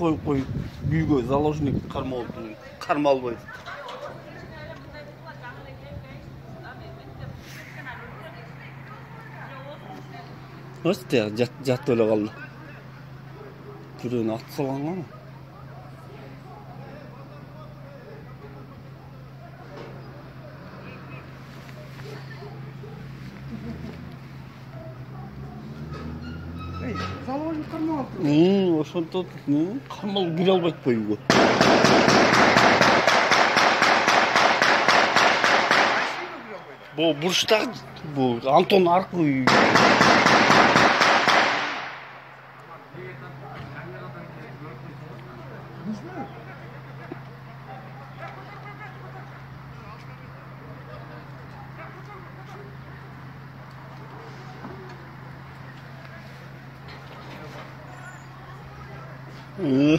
қойып қойып үйге заложник қармалып қармалып Өсті жат жат өле қалды. Біреуін атып салған ғой. Ошонто камал кире албайт го үйгө бул бурчтагы бул антон 嗯。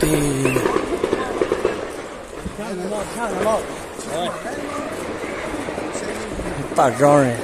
对。看什了？看什了？哎，大张人。